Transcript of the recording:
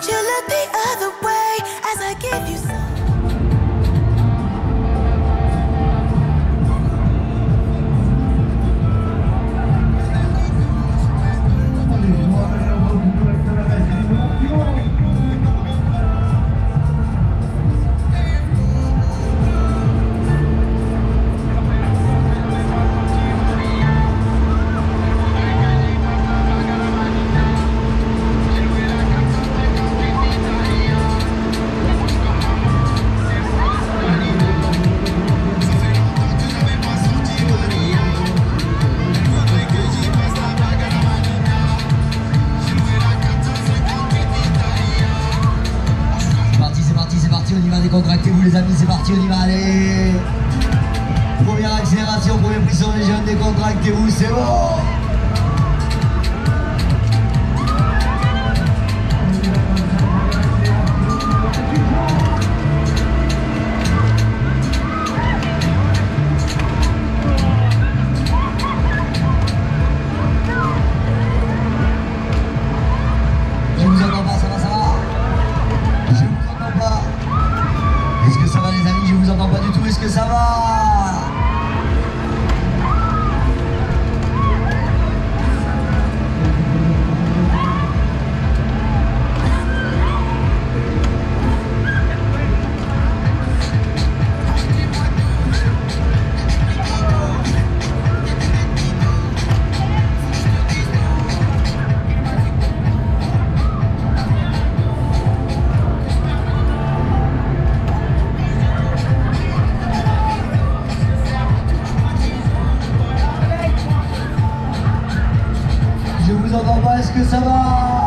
Won't you let me décontractez-vous les amis, c'est parti, on y va, allez. Première accélération, première pression les jeunes, décontractez-vous, c'est bon Est-ce que ça va les amis? Je vous entends pas du tout, est-ce que ça va? くぞ小林くん様。